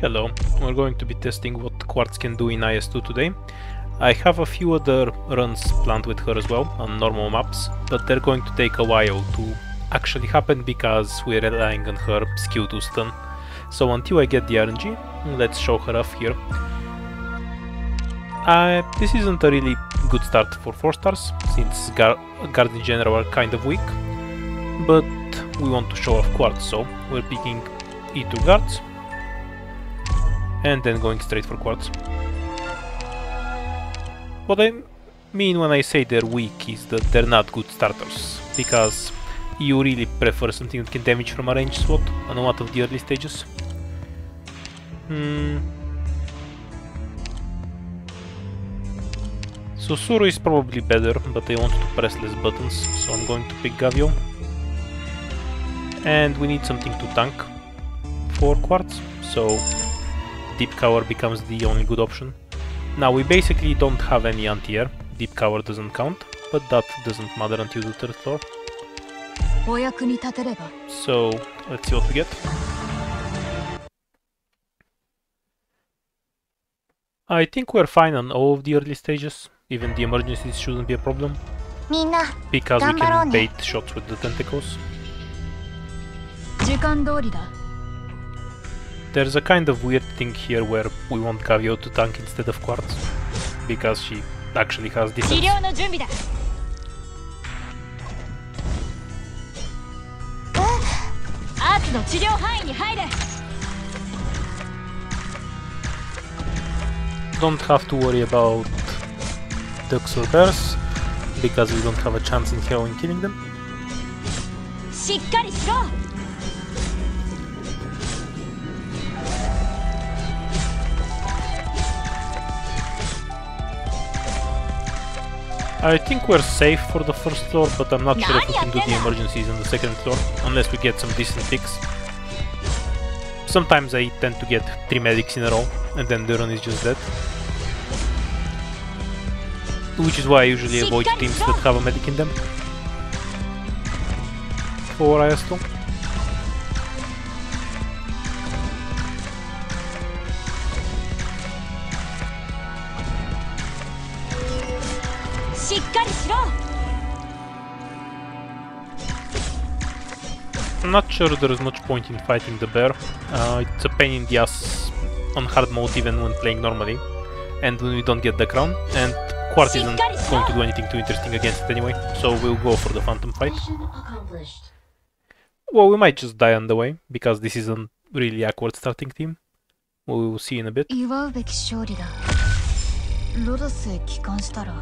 Hello, we're going to be testing what Quartz can do in IS-2 today. I have a few other runs planned with her as well on normal maps, but they're going to take a while to actually happen because we're relying on her skill to stun. So until I get the RNG, let's show her off here. Uh, this isn't a really good start for 4 stars, since Gar in general are kind of weak, but we want to show off Quartz, so we're picking E2 guards, and then going straight for Quartz. What I mean when I say they're weak is that they're not good starters, because you really prefer something that can damage from a range slot on a lot of the early stages. Hmm. Susuru is probably better, but I want to press less buttons, so I'm going to pick Gavial. And we need something to tank for Quartz, so Deepcolor becomes the only good option. Now we basically don't have any anti-air, Deepcolor doesn't count, but that doesn't matter until the third floor. So let's see what we get. I think we're fine on all of the early stages, even the emergencies shouldn't be a problem. Because we can bait shots with the tentacles. There's a kind of weird thing here where we want Gavial to tank instead of Quartz, because she actually has defense. Don't have to worry about ducks or bears, because we don't have a chance in hell in killing them. I think we're safe for the first floor, but I'm not sure if we can do the emergencies on the second floor, unless we get some decent picks. Sometimes I tend to get 3 medics in a row, and then the run is just dead. Which is why I usually avoid teams that have a medic in them. For IS-2. I'm not sure there is much point in fighting the bear. Uh, it's a pain in the ass on hard mode even when playing normally. And when we don't get the crown. And Quartz isn't going to do anything too interesting against it anyway. So we'll go for the phantom fight. Well, we might just die on the way, because this is a really awkward starting team. We will see in a bit. ロドスへ帰還したら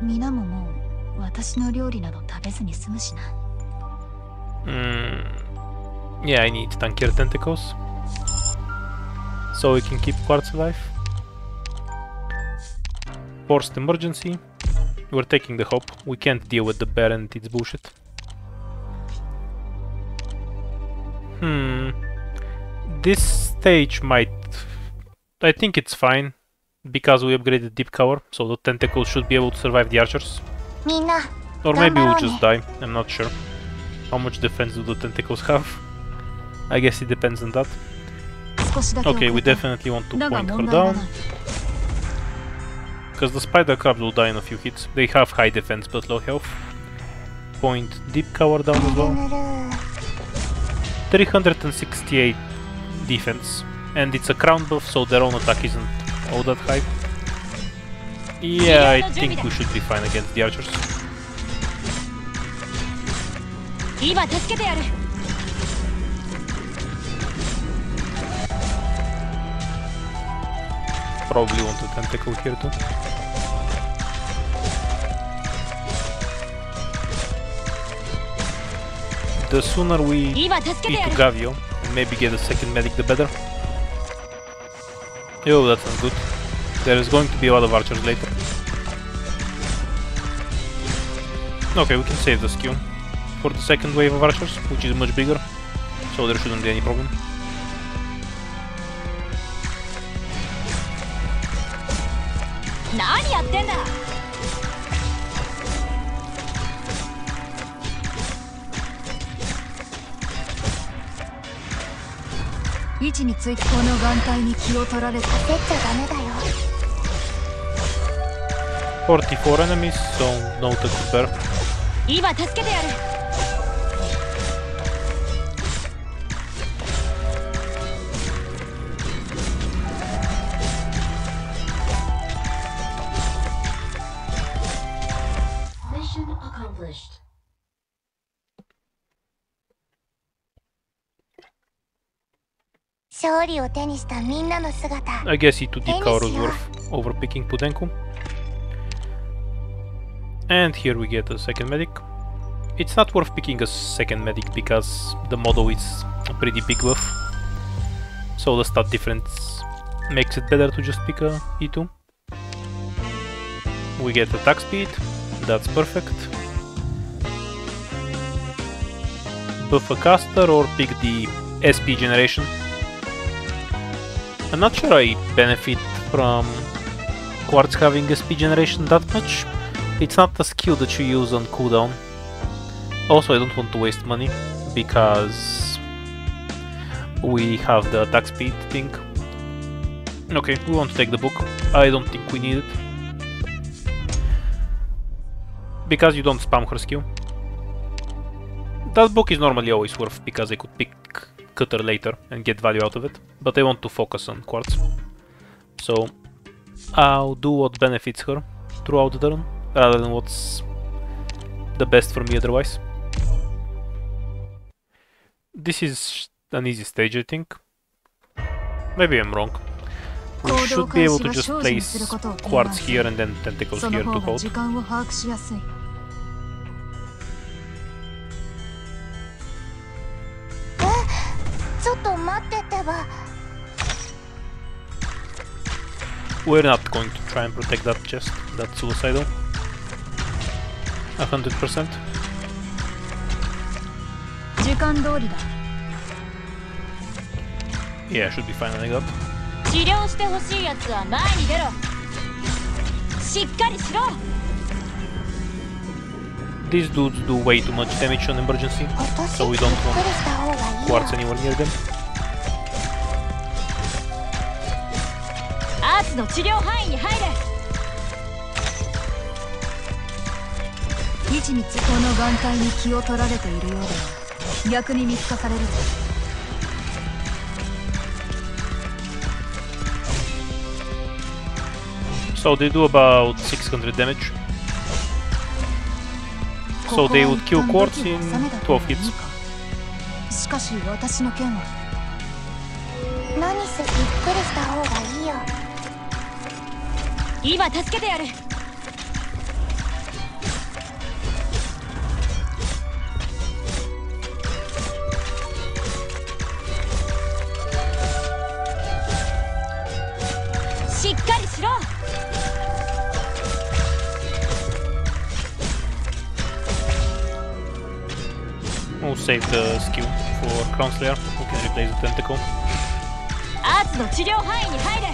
皆ももう私の料理など食べずに済むしな Mm, yeah, I need tankier tentacles. So we can keep Quartz alive. Forced emergency. We're taking the hope. We can't deal with the bear and its bullshit. Hmm. This stage might... I think it's fine. Because we upgraded Deepcolor, so the tentacles should be able to survive the archers. Or maybe we'll just die, I'm not sure. How much defense do the tentacles have? I guess it depends on that. Okay, we definitely want to point her down. Because the spider crabs will die in a few hits. They have high defense but low health. Point Deepcolor down as well. 368 defense. And it's a crown buff, so their own attack isn't all that high. Yeah, I think we should be fine against the archers. Probably want to tentacle here too. The sooner we eat Gavial and maybe get a second medic the better. Yo, that's not good. There is going to be a lot of archers later. Okay, we can save the skew for the second wave of archers, which is much bigger, so there shouldn't be any problem. 位置についてこの眼帯に気を取られて焦っちゃダメだよ44 enemies, so no to compare. 今助けてやる I guess E2 Deepcolor was Finish, worth overpicking Podenco. And here we get a second medic. It's not worth picking a second medic because the model is a pretty big buff. So the stat difference makes it better to just pick a E2. We get attack speed, that's perfect. Buff a caster or pick the SP generation. I'm not sure I benefit from Quartz having a speed generation that much. It's not a skill that you use on cooldown. Also, I don't want to waste money because we have the attack speed thing. Okay, we want to take the book. I don't think we need it. Because you don't spam her skill. That book is normally always worth because I could pick cutter later and get value out of it, but I want to focus on quartz. So I'll do what benefits her throughout the turn, rather than what's the best for me otherwise. This is an easy stage, I think. Maybe I'm wrong. We should be able to just place quartz here and then tentacles here to hold. ちょっと待ってってば We're not going to try and protect that chest. That's suicidal. A hundred percent. 時間通りだ Yeah, should be fine like that. 治療してほしいやつは前に出ろしっかりしろ These dudes do way too much damage on emergency, 私 so we ゆっ don't く want りした方がいいよ Quartz anywhere near them. アーツの治療範囲に入れ位置につこの眼帯に気を取られているようでは逆に見透かされるぞ So they do about 600 damage. So they would kill Quartz in 12 hits. しかし私の剣は何せゆっくりした方がいいよ今助けてやる save the skill for Crown Slayer. We can replace the tentacle. アーツの治療範囲に入れ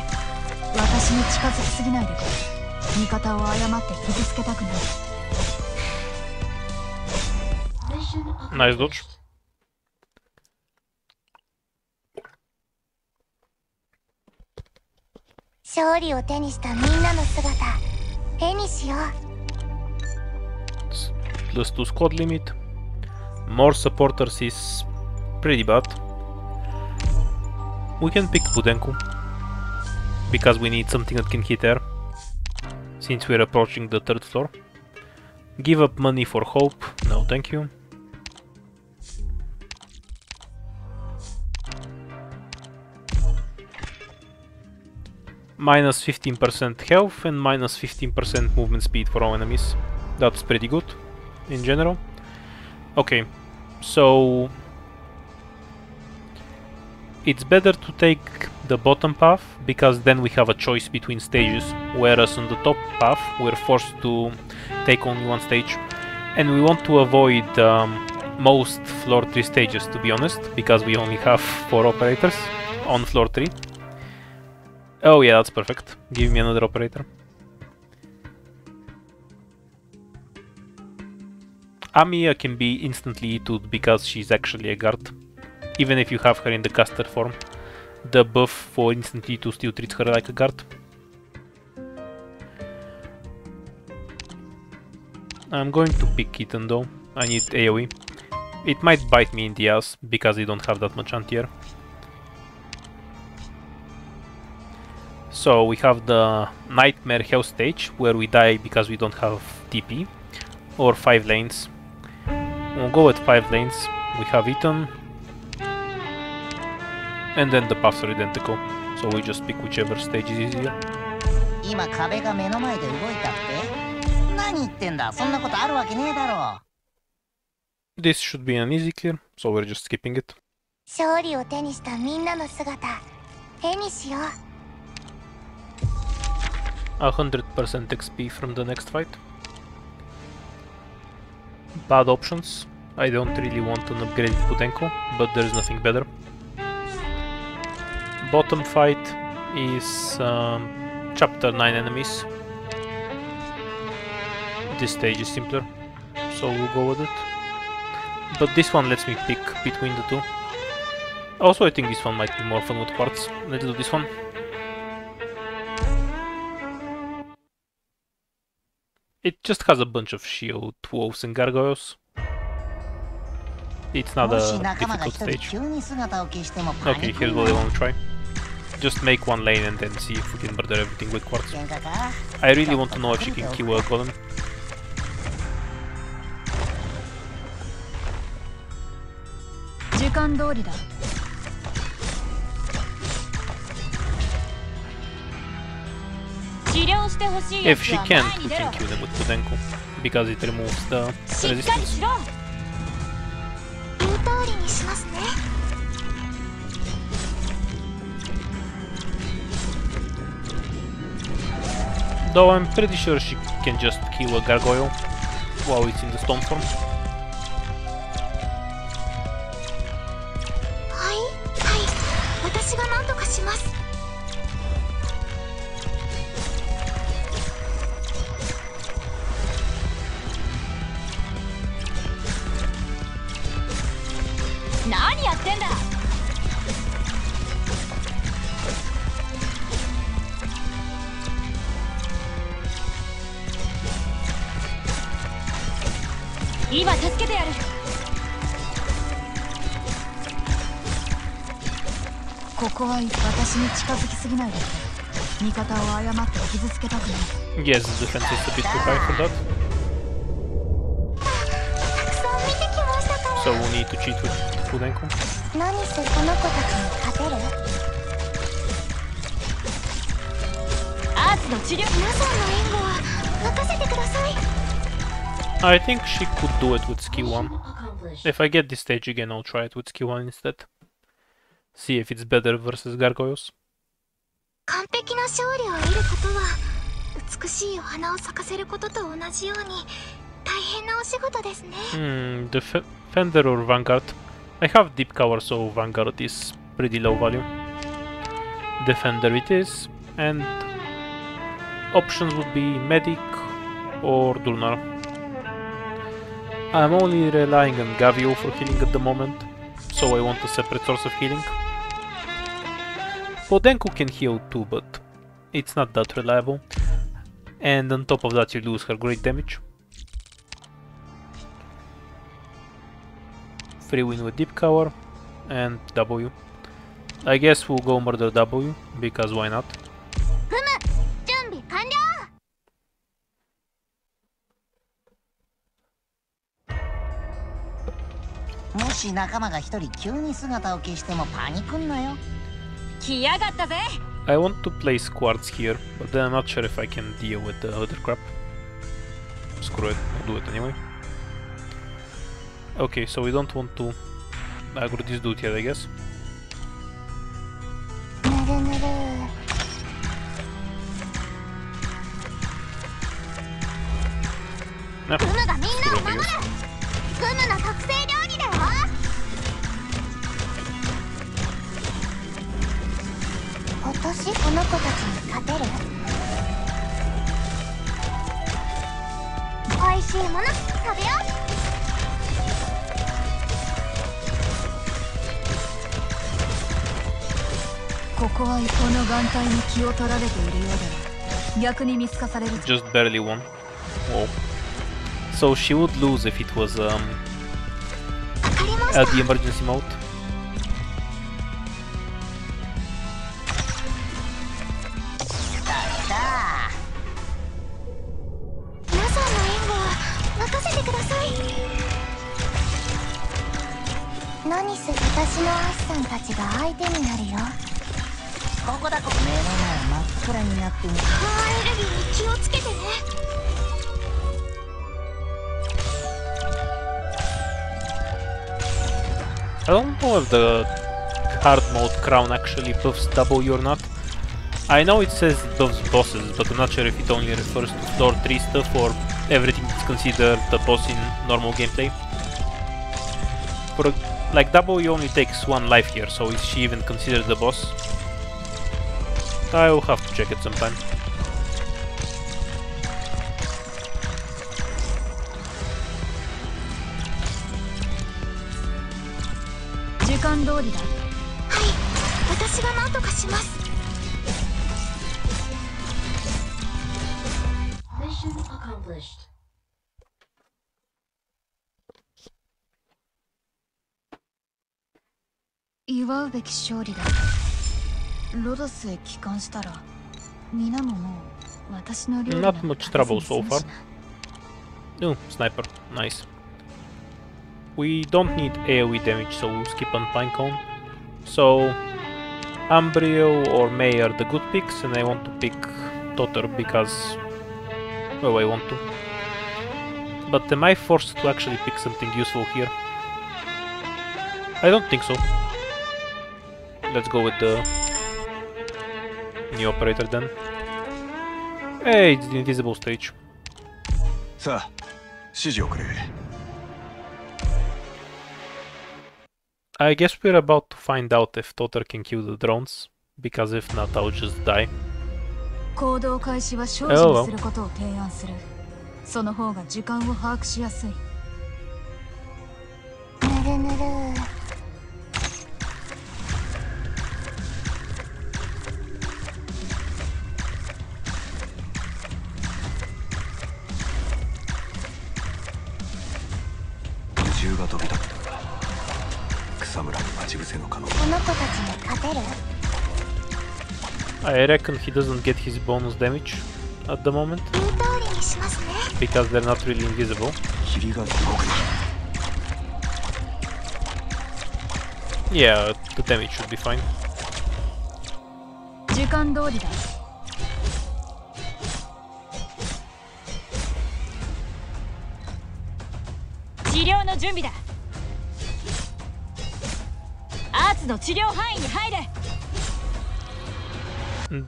私に近づきすぎないでくれ味方を誤って傷つけたくない Mission Nice dodge. 勝利を手にしたみんなの姿絵にしよう Plus 2 squad limit. More supporters is pretty bad. We can pick Podenco. Because we need something that can hit air. Since we're approaching the third floor. Give up money for hope. No, thank you. Minus 15% health and minus 15% movement speed for all enemies. That's pretty good in general. Okay, so it's better to take the bottom path because then we have a choice between stages, whereas on the top path we're forced to take only one stage, and we want to avoid um, most floor 3 stages to be honest, because we only have 4 operators on floor 3. Oh yeah, that's perfect. Give me another operator. Amiya can be instantly E2'd because she's actually a guard, even if you have her in the caster form. the buff for instantly to still treats her like a guard. I'm going to pick Kitten though. I need AoE. It might bite me in the ass because I don't have that much anti-air. So we have the Nightmare Hell stage where we die because we don't have TP or 5 lanes. We'll go with 5 lanes. We have Ethan and then the paths are identical. So we just pick whichever stage is easier. 今壁が目の前で動いたって何言ってんだそんなことあるわけねえだろ This should be an easy clear, so we're just skipping it. 勝利を手にしたみんなの姿絵にしよう 100% XP from the next fight. Bad options. I don't really want an upgraded Podenco, but there's nothing better. Bottom fight is um, chapter 9 enemies. This stage is simpler, so we'll go with it. But this one lets me pick between the two. Also, I think this one might be more fun with parts. Let's do this one. It just has a bunch of shield wolves and gargoyles. It's not a difficult stage. Okay, here's what I want to try. Just make one lane and then see if we can murder everything with quartz. I really want to know if she can kill a golem. If she can, we can kill them with Podenco, because it removes the resistance. Though I'm pretty sure she can just kill a gargoyle while it's in the stone form. Yes, the defense is a bit too high for that. So we'll need to cheat with Podenco. I think she could do it with ski 1. If I get this stage again, I'll try it with ski 1 instead. See if it's better versus gargoyles. 完璧な勝利を得ることは美しいお花を咲かせることと同じように大変なお仕事ですね。Hmm, Defender or Vanguard? I have Deepcolor, so Vanguard is pretty low value. Defender it is, and options would be Medic or Dur-nar. I'm only relying on Gavial for healing at the moment, so I want a separate source of healing. Podenco can heal too, but it's not that reliable. And on top of that you lose her great damage. Free win with Deepcolor and W. I guess we'll go murder W, because why not? If もし仲間が一人急に姿を消してもパニクんなよ。I want to place quartz here, but then I'm not sure if I can deal with the other crap. Screw it, I'll do it anyway. Okay, so we don't want to aggro this dude yet, I guess. ぬ気を取られているようだが逆に見透かされるぞ Just barely won. Whoa. So she would lose if it was um, at the emergency mode. 来た来た皆さんの援護は任せてください何せ私のアッサンたちが相手になるよ ここだこ目の前真っ暗になってみカーアレルギーに気をつけてね I don't know if the hard mode crown actually buffs W or not. I know it says it buffs bosses, but I'm not sure if it only refers to floor 3 stuff or everything that's considered the boss in normal gameplay. For a- like W only takes one life here, so is she even considered the boss? I will have to check it sometime. Mission accomplished. 祝うべき勝利だ。Not much trouble so far. Oh, sniper. Nice. We don't need AoE damage, so we'll skip on Pinecone. So, Ambriel or May are the good picks, and I want to pick Totter because... Well, I want to. But am I forced to actually pick something useful here? I don't think so. Let's go with the new operator then. Hey, it's the invisible stage. I guess we're about to find out if Totter can kill the drones, because if not, I'll just die. Oh well. が時間を把握しやすいぬるぬる宇宙が飛び立った草むらに待ち伏せの可能この子たちに勝てる I reckon he doesn't get his bonus damage at the moment, 言う通りにしますね because they're not really invisible. 霧が動くな Yeah, the damage should be fine. 時間通りだ 治療の準備だアーツの治療範囲に入れ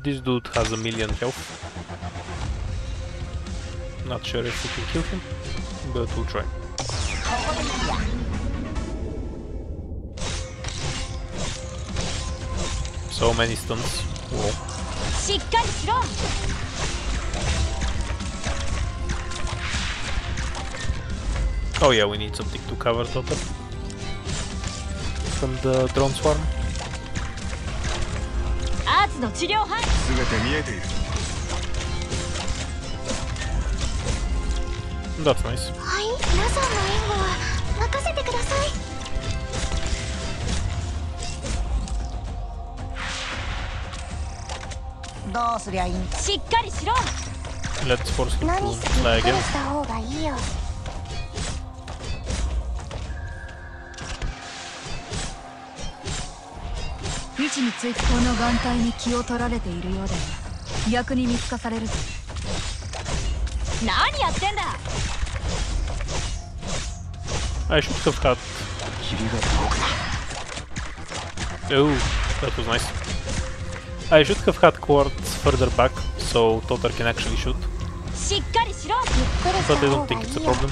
This dude has a million health. Not sure if we can kill him, but we'll try. So many stuns. Whoa. Oh yeah, we need something to cover Totter. From the drone swarm. That's nice. Let's force him to fly again. 位置についてこの眼帯に気を取られているようだが逆に見透かされるぞ何やってんだ I should have had 霧が動くな Oh, that was nice. I should have had quartz further back, so Totter can actually shoot, but I 方 don't think い it's a よ problem.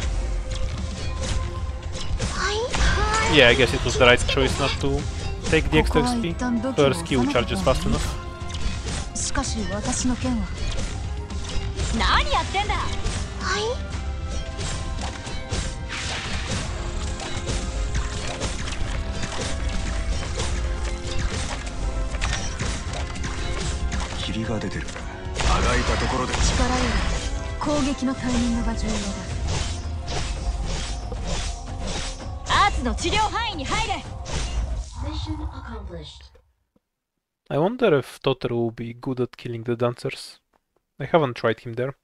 Yeah, I guess it was the right choice not to take the extra は XP. Her skill charges fast い enough. しかし私の剣は何やってんだはい霧が出てる。あがいたところで力より攻撃のタイミングが重要だアーツの治療範囲に入れ Mission accomplished. I wonder if Totter will be good at killing the dancers. I haven't tried him there.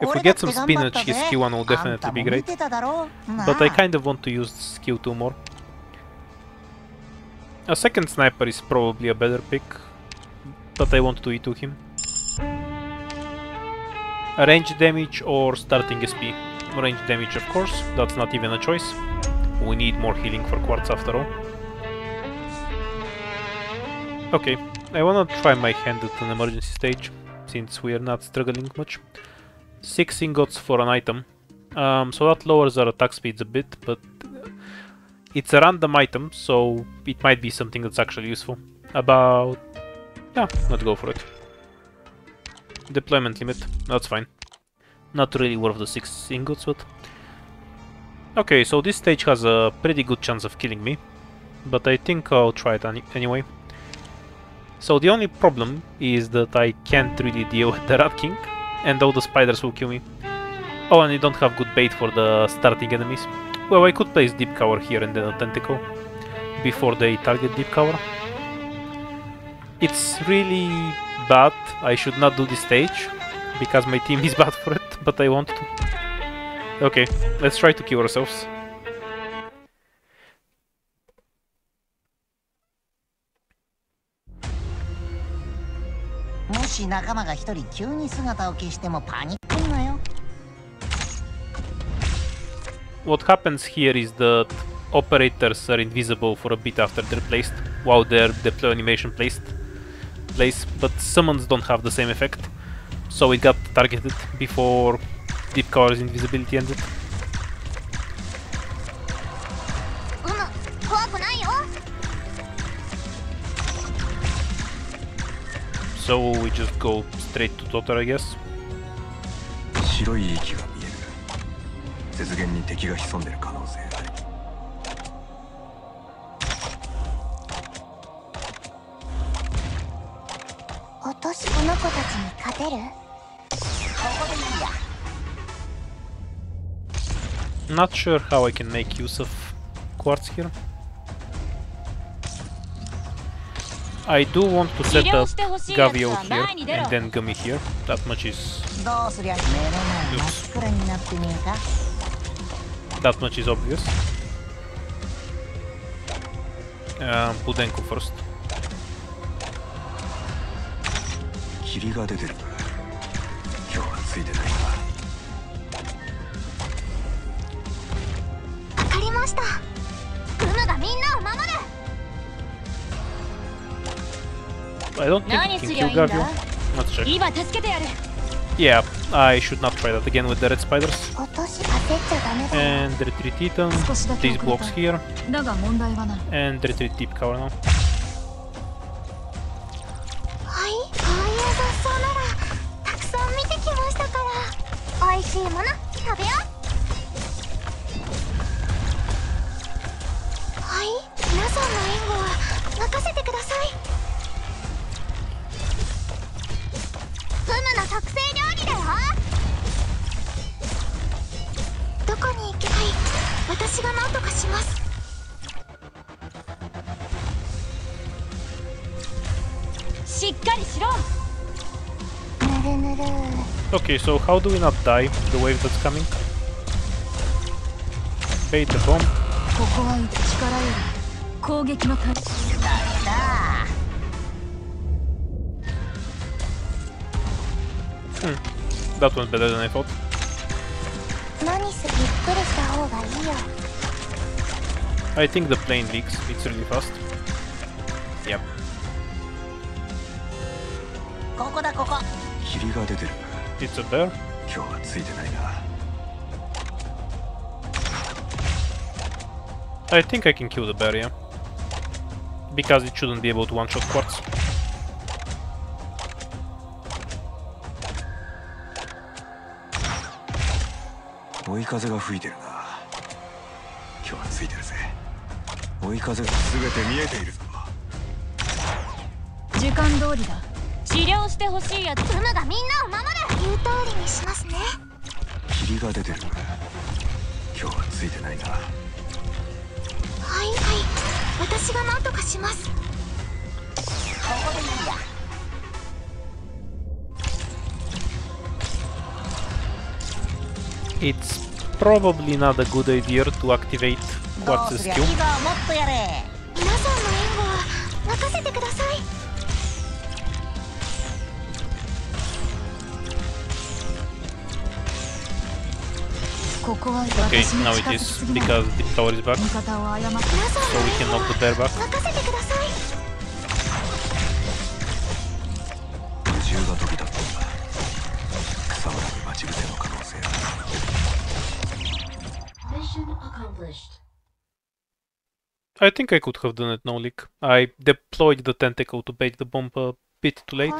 If we get some spinach, his skill 1 will definitely be great. But I kind of want to use skill 2 more. A second sniper is probably a better pick, but I want to E2 him. Range damage or starting SP. Range damage of course, that's not even a choice. We need more healing for Quartz after all. Okay, I wanna try my hand at an emergency stage, since we are not struggling much. 6 ingots for an item. Um, so that lowers our attack speeds a bit, but it's a random item, so it might be something that's actually useful. About... yeah, let's go for it. Deployment limit, that's fine. Not really worth the 6 ingots, but... Okay, so this stage has a pretty good chance of killing me, but I think I'll try it any anyway. So the only problem is that I can't really deal with the Rat King, and all the spiders will kill me. Oh, and I don't have good bait for the starting enemies. Well, I could place Deepcolor here and then a Tentacle before they target Deepcolor. It's really bad. I should not do this stage because my team is bad for it, but I want to. Okay, let's try to kill ourselves. し仲間が一人急に姿を消してもパニックんなよ What happens here is that operators are invisible for a bit after they're placed, while their deploy animation placed place, but summons don't have the same effect, so it got targeted before Deepcolor's invisibility ended. So we just go straight to Totter, I guess. Not sure how I can make use of quartz here. I do want to set up Gavial here and then Gummy here. That much is... That much is obvious. Um, Podenco first. I don't think King Kyugabyo. Let's check. Yeah, I should not try that again with the red spiders. And retreat item, these blocks here. And retreat Deepcolor now. Okay, so how do we not die? The wave that's coming? Bait the bomb. ここは力より攻撃のタイだあ That went better than I thought. 何すゆっくりした方がいいよ I think the plane leaks. It's really fast. Yep. ここだここ霧が出てる It's a bear. 今日はついてないな I think I can kill the bear, yeah. Because it shouldn't be able to one-shot quartz. 追い風が吹いてるな今日はついてるぜ追い風が全て見えているぞ時間通りだ治治療してほしいやつムがみんなを守る言う通りにしますね。霧が出てる今日はついてないな。はいはい。私が何とかします。ここでいいや It's probably not a good idea to activate Quartz's すりゃ skill. Okay, now it is because the tower is back. So we can knock the bear back. I think I could have done it no leak. I deployed the tentacle to bait the bomb a bit too late.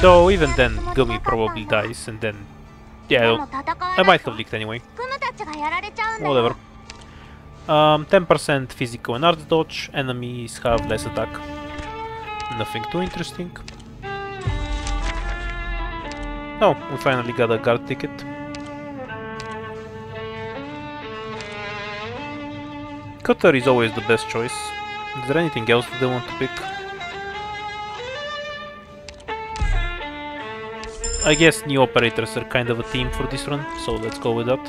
Though even then Gummy probably dies and then yeah, I might have leaked anyway. Whatever. Um, 10% physical and art dodge, enemies have less attack. Nothing too interesting. Oh, we finally got a guard ticket. Cutter is always the best choice. Is there anything else that they want to pick? I guess new operators are kind of a theme for this run, so let's go with that.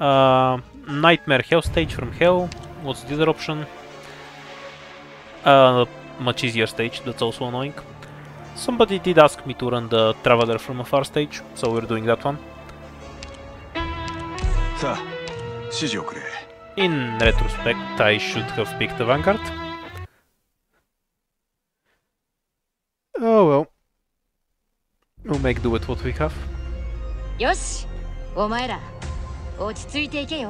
Uh, Nightmare Hell stage from Hell. What's the other option? Uh, much easier stage, that's also annoying. Somebody did ask me to run the Traveler from Afar stage, so we're doing that one. In retrospect, I should have picked the Vanguard. Oh well. We'll make do with what we have. よしお前ら落ち着いていけよ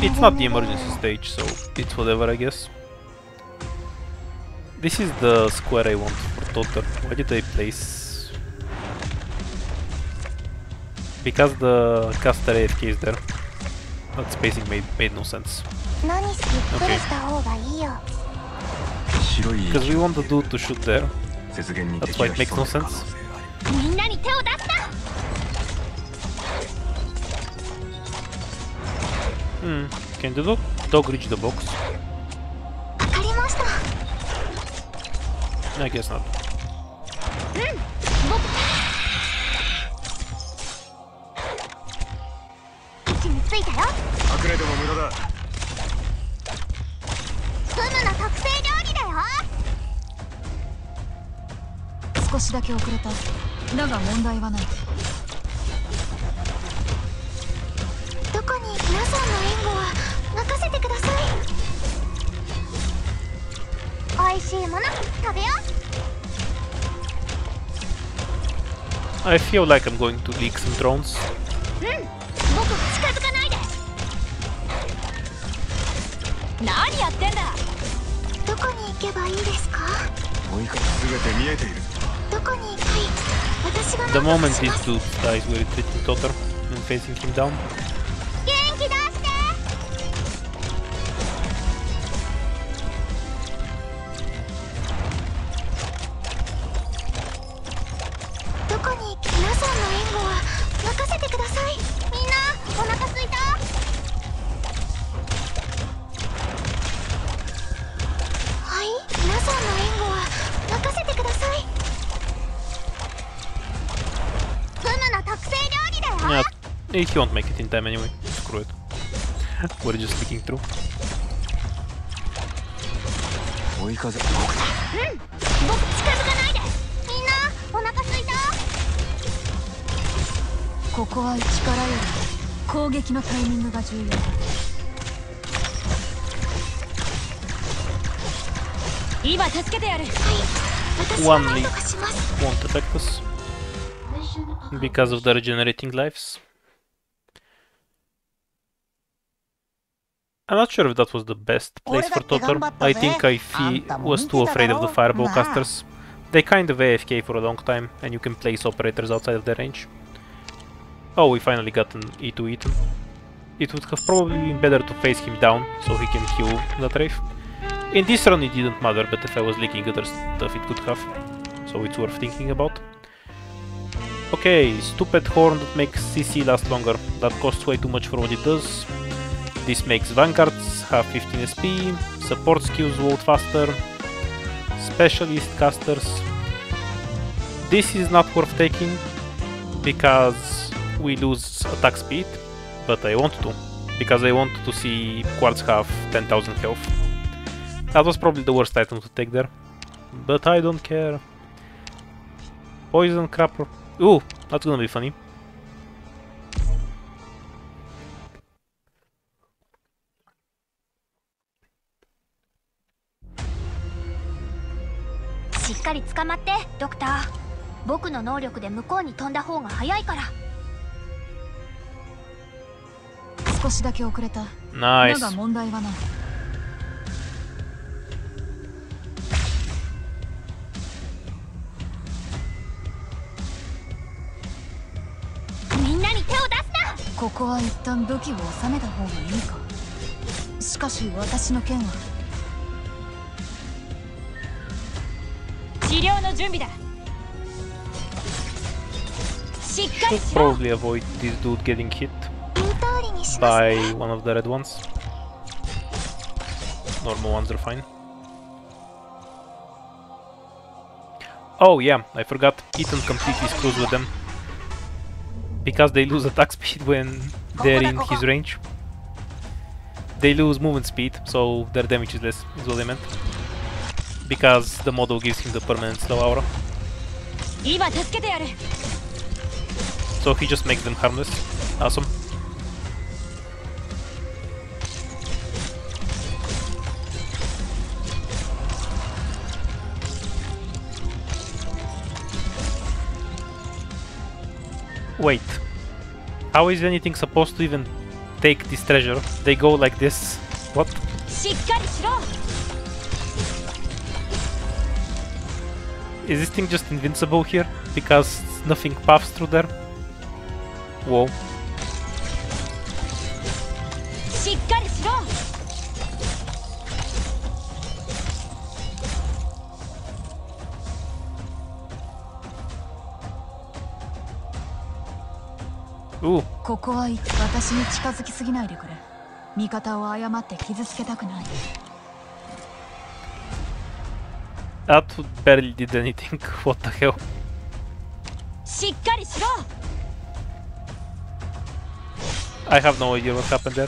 It's not the emergency stage, so it's whatever, I guess. This is the square I want for Totter. Why did I place... Because the caster AFK is there. That spacing made, made no sense. 何ゆっくりした方がいいよ白い Because we want the dude to shoot there. 雪原に That's 敵 why が it makes 潜 no んでる可能 sense. みんなに手を出すな！Hmm. Can the dog, dog reach the box? わかりました。I guess not. 位置についたよ。隠れても無駄だ。フムの特製料理だよ。少しだけ遅れただが問題はないどこに皆さんの援護は任せてください美味しいもの食べよう I feel like I'm going to leak some drones. the moment these dudes dies, with the totter and facing him down. Yeah, he won't make it in time anyway. Screw it. We're just leaking through. 追い風僕近づかないでみんなお腹すいたここは力より攻撃のタイミングが重要だ今助けてやる私が One 何 lead とかします won't affect us Because of the regenerating lives. I'm not sure if that was the best place for Totter. I think I was too afraid of the fireball casters. They kind of AFK for a long time, and you can place operators outside of their range. Oh, we finally got an E2 Ethan. It would have probably been better to face him down, so he can kill that Wraith. In this run it didn't matter, but if I was leaking other stuff it could have. So it's worth thinking about. Okay, stupid horn that makes CC last longer. That costs way too much for what it does. This makes vanguards have 15 SP, support skills load faster, specialist casters. This is not worth taking because we lose attack speed, but I want to because I want to see Quartz have 10,000 health. That was probably the worst item to take there, but I don't care. Poison crapper. Ooh, that's gonna be funny.「しっかり捕まってドクター僕の能力で向こうに飛んだ方が早いから少しだけ遅れた Nice. だが問題はないここは一旦武器を収めた方がいいかしかし私の剣は治療の準備だしっかり Should しろ probably avoid this dude getting hit by one of the red ones. Normal ones are fine. Oh yeah, I forgot. Ethan completely screws with them. because they lose attack speed when they're in his range. They lose movement speed, so their damage is less, is what I meant. Because the model gives him the permanent slow aura. So he just makes them harmless. Awesome. Wait. How is anything supposed to even take this treasure? They go like this. What? Is this thing just invincible here? Because nothing puffs through there? Whoa. ここはい私に近づきすぎないでくれ味方を誤って傷つけたくない That barely did anything. What the hell? しっかりしろ I have no idea what happened there.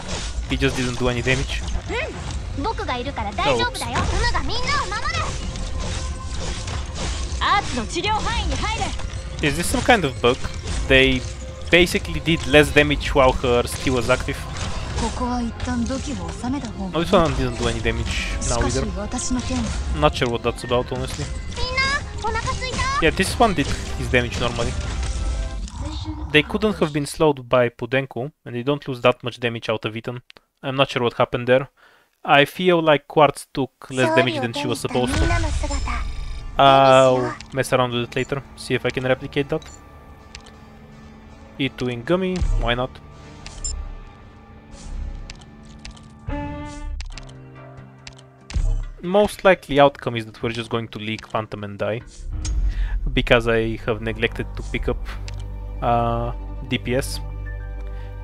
He just didn't do any damage. 僕がいるから大丈夫だよムムがみんなを守るアーツの治療範囲に入れ Is this some kind of bug? They basically did less damage while her skill was active. No, this one didn't do any damage now either. Not sure what that's about, honestly. Yeah, this one did his damage normally. They couldn't have been slowed by Podenco, and they don't lose that much damage out of Ethan. I'm not sure what happened there. I feel like Quartz took less damage than she was supposed to. I'll mess around with it later, see if I can replicate that. Eat doing gummy, why not? Most likely outcome is that we're just going to leak Phantom and die. Because I have neglected to pick up uh, DPS.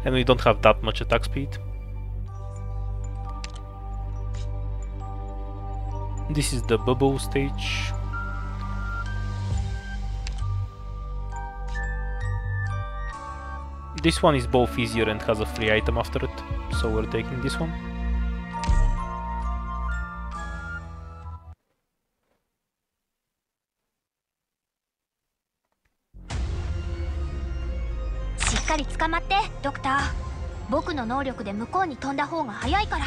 And we don't have that much attack speed. This is the bubble stage. This one is both easier and has a free item after it, so we're taking this one. しっかり捕まってドクター僕の能力で向こうに飛んだ方が早いから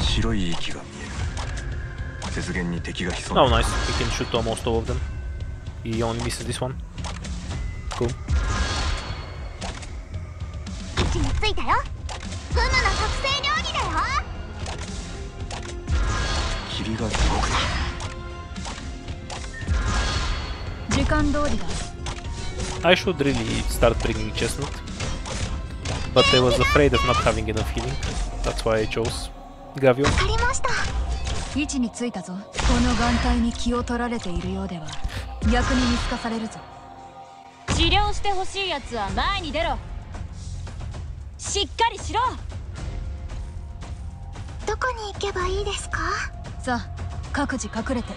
白い息が見える雪原に敵が潜ん Oh, で nice. We can shoot almost all of them. He only misses this one. Cool. I should really start bringing chestnut, but I was afraid of not having enough healing. That's why I chose Gavial. 位置についたぞ。この眼帯に気を取られているようでは逆に見透かされるぞ。治療してほしいやつは前に出ろ。しっかりしろ。どこに行けばいいですか？さあ各自隠れて。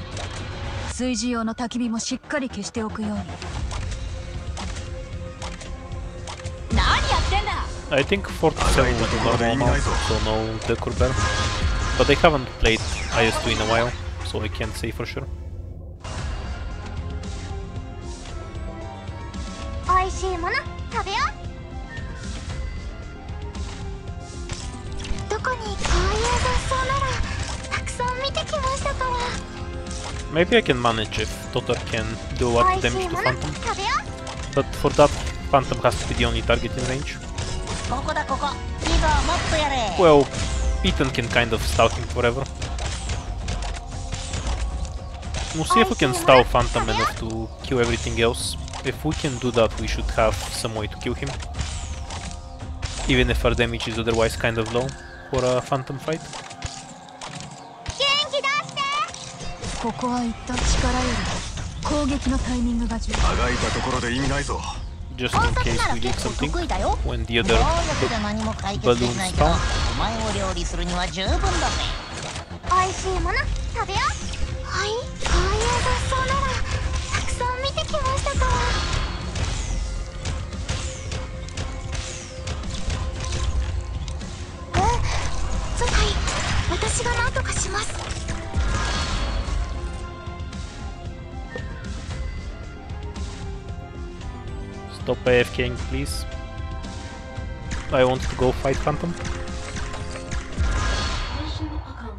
炊事用の焚き火もしっかり消しておくように。何やってんだ。I think 47 was a normal amount, so no Decor Bear. But they haven't played IS2 in a while, so I can't say for sure. Maybe I can manage if Totter can do a lot of damage to Phantom. But for that, Phantom has to be the only target in range. Well, Ethan can kind of stalk him forever. We'll see if we can stall Phantom enough to kill everything else. If we can do that, we should have some way to kill him. Even if our damage is otherwise kind of low for a Phantom fight. 元気出してここは一旦力より攻撃のタイミングが重要あがいたところで意味ないぞ Just 大 in 崎 case なら結構得意だよ能力で何も解決できないけどバルーンお前を料理するには十分だぜ美味しいもの食べようはいこういう雑草ならたくさん見てきましたか Stop AFKing, please. I want to go fight Phantom.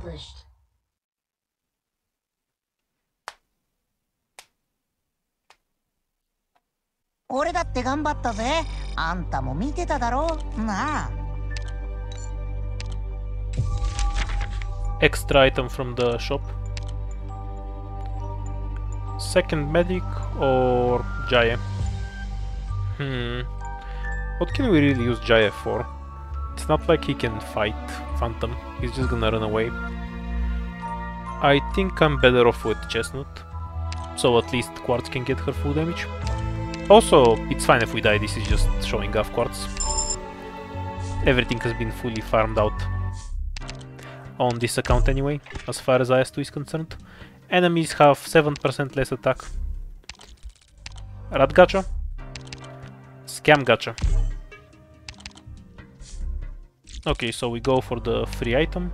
accomplished 俺だって頑張ったぜあんたも見てただろなあ Extra item from the shop. Second medic or Jaya? Hmm. What can we really use Jaya for? It's not like he can fight Phantom. He's just gonna run away. I think I'm better off with Chestnut. So at least Quartz can get her full damage. Also, it's fine if we die, this is just showing off Quartz. Everything has been fully farmed out on this account anyway, as far as IS2 is concerned. Enemies have 7% less attack. Rat gacha. Scam gacha. Okay, so we go for the free item.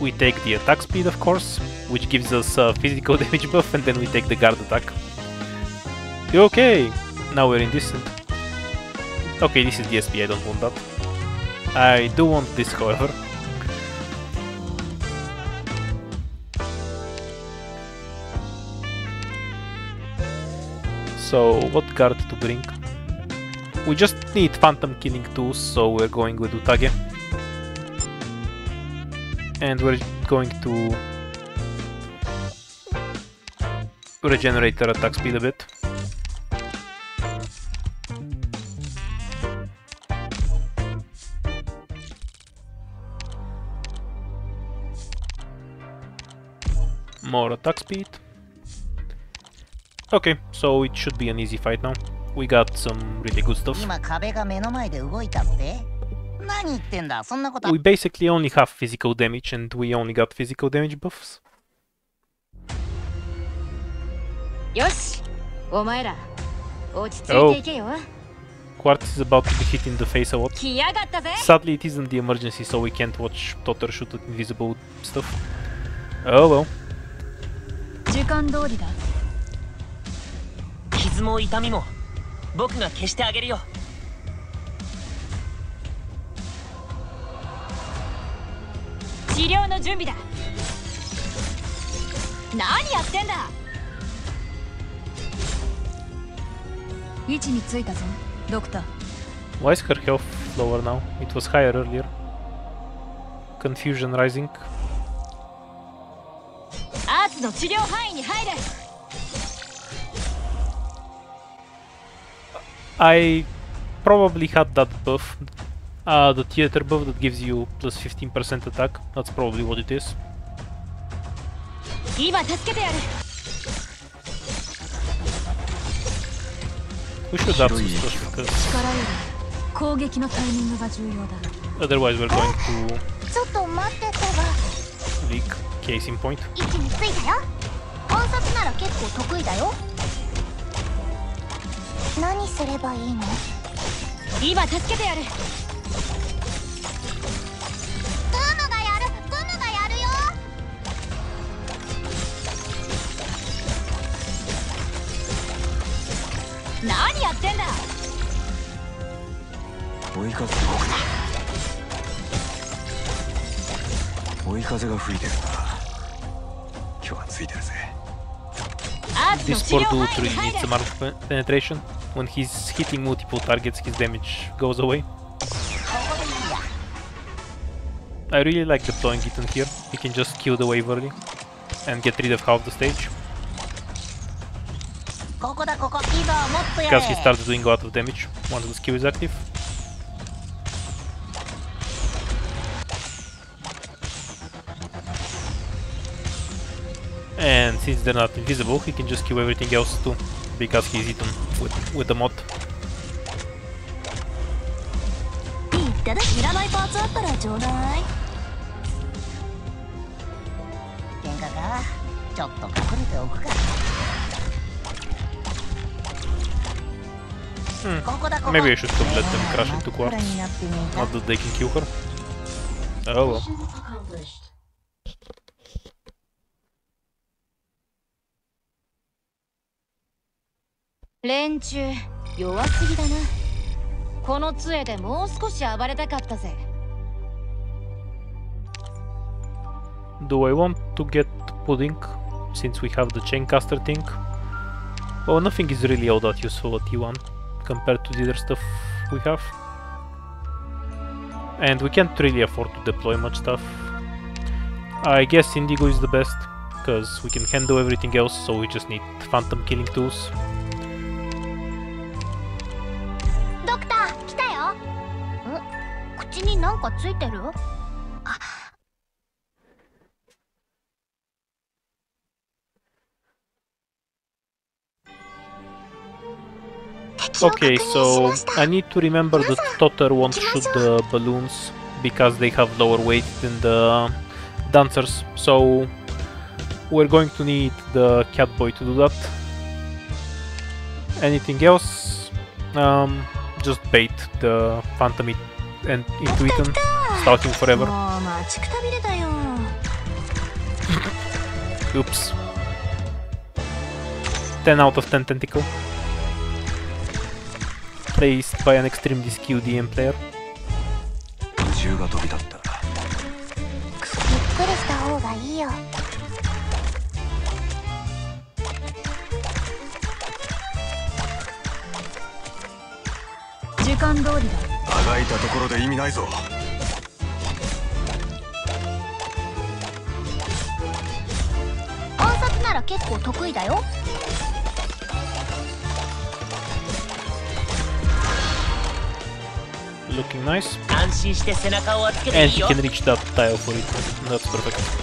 We take the attack speed, of course, which gives us a physical damage buff, and then we take the guard attack. Okay, now we're in decent. Okay, this is the SP, I don't want that. I do want this, however. So, what guard to bring? We just need phantom killing tools, so we're going with Utage. And we're going to regenerate our attack speed a bit. More attack speed. Okay, so it should be an easy fight now. We got some really good stuff. We basically only have physical damage and we only got physical damage buffs. Oh. Quart is about to be hit in the face a lot. Sadly, it isn't the emergency, so we can't watch Totter shoot at invisible stuff. Oh well. 傷も痛みも僕が消してあげるよ治療の準備だ何やってんだ位置についたぞドクター Why is her health lower now? It was higher earlier. Confusion rising. アーツの治療範囲に入れ I probably had that buff. Uh, the theater buff that gives you plus 15% attack. That's probably what it is. 今助けてやる We should have some 広い stuff because 力より攻撃のタイミングが重要だ otherwise we're going to ちょっと待ってってば leak case in point. 位置についたよ音察なら結構得意だよ 何すればいいの？今助けてやる。グムがやる。グムがやるよ。何やってんだ。追い風。追い風が吹いてるな。今日はついてるぜ。This 治療 poor dude 範囲に really 入 needs れ some armor pe- penetration. when he's hitting multiple targets, his damage goes away. I really like deploying Giton here. He can just kill the Waverly and get rid of half the stage. Because he starts doing a lot of damage once the skill is active. And since they're not invisible, he can just kill everything else too because he's eaten with, with the mod. Hmm. Maybe I should have let them crash into quartz. Not that they can kill her. Oh well. 連中弱すぎだなこの杖でもう少し暴れたかったぜ Do I want to get pudding since we have the chaincaster thing? Well, nothing is really all that useful at T1 compared to the other stuff we have. And we can't really afford to deploy much stuff. I guess Indigo is the best, because we can handle everything else, so we just need phantom killing tools. 口になんかついてるあ Okay, so I need to remember that Totter won't shoot the balloons because they have lower weight than the dancers, so we're going to need the Catboy to do that. Anything else? Um, just bait the Phantom it and into Ethan, stalking forever. Oops. 10 out of 10 tentacle. placed by an extremely skilled DM player. 書いたところで意味ないぞ暗殺なら結構得意だよ安心して背中を預けていいよ。And he can reach that tile for it. That's perfect.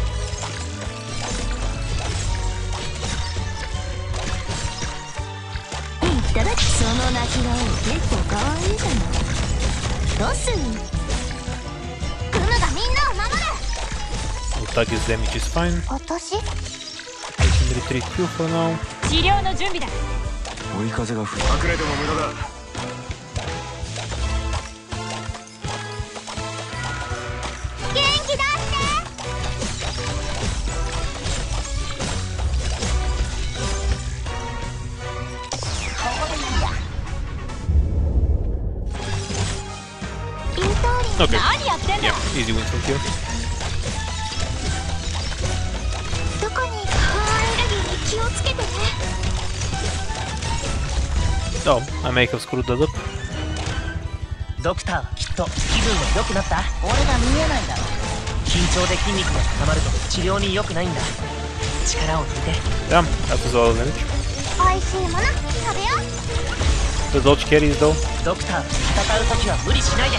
Tag his damage is fine. 私 I can retreat you for now. 治療の準備だ追い風が吹い隠れても無駄だ元気出してインターリン Okay. Yeah, easy win from here. I may have screwed that up. ドクターはきっと気分は良くなった?俺が見えないだろ緊張で筋肉が固まると治療に良くないんだ力を抜いて Damn, that was all the damage. 美味しいもの食べよう The dodge carries though. ドクター戦う時は無理しないで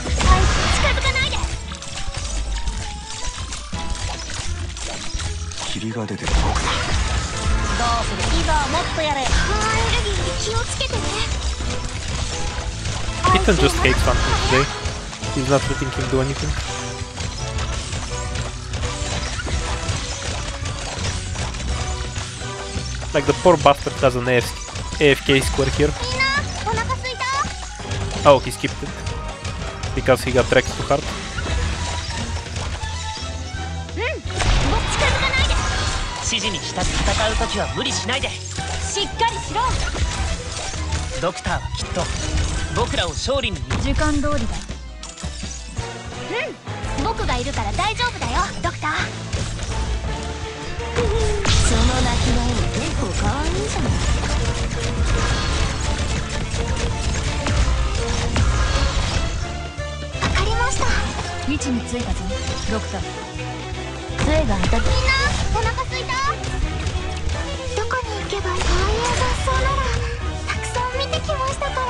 霧が出てるどうするいいぞもっとやれアレルギーに気をつけてね Ethan just hates Phantom today. He's not letting him do anything. Like the poor bastard has an AF AFK square here. みんなお腹すいた Oh, he skipped it. Because he got wrecked too hard. 指示に従って戦う時は無理しないで。しっかりしろ。ドクターはきっと僕らを勝利に。時間通りだ。うん。僕がいるから大丈夫だよドクター。その鳴き声も結構可愛いじゃないわかりました。位置についたぞ。ドクター。杖がいた。みんな お腹すいたどこに行けばいいああいう雑草ならたくさん見てきましたから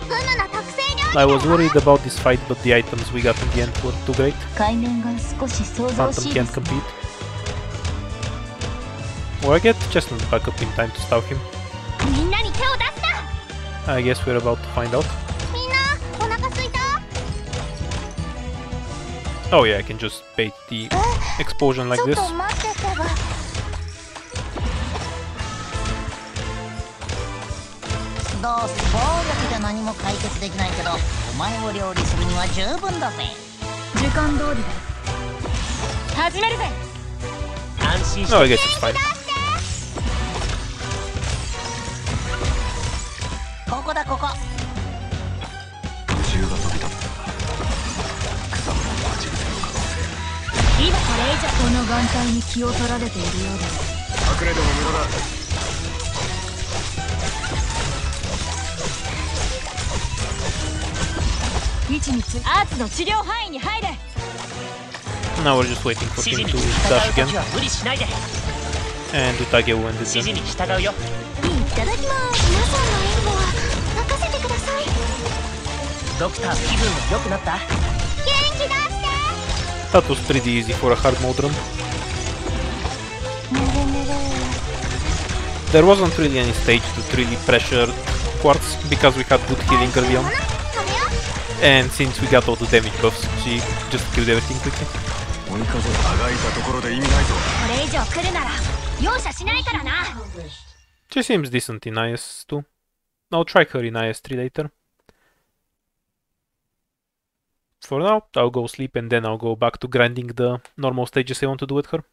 ふむの特製料理 I was worried about this fight, but the items we got in the end were too great. 海面が少し想像 Phantom しいで can't す compete. Or I get Chestnut back up in time to stop him. みんなに手を出すな I guess we're about to find out. Oh yeah, I can just bait the explosion like this. No, I guess it's fine. ここだここれ以上この眼帯に気を取られているようだ隠れども無駄だ一密アーツの治療範囲に入れ Now we're just waiting for him to dash again. And Utage will end it then. Doctor, 気分は良くなった? That was pretty easy for a hard mode run. There wasn't really any stage that really pressured Quartz because we had good healing early on. And since we got all the damage buffs, she just killed everything quickly. She seems decent in IS2. I'll try her in IS3 later. For now, I'll go sleep and then I'll go back to grinding the normal stages I want to do with her.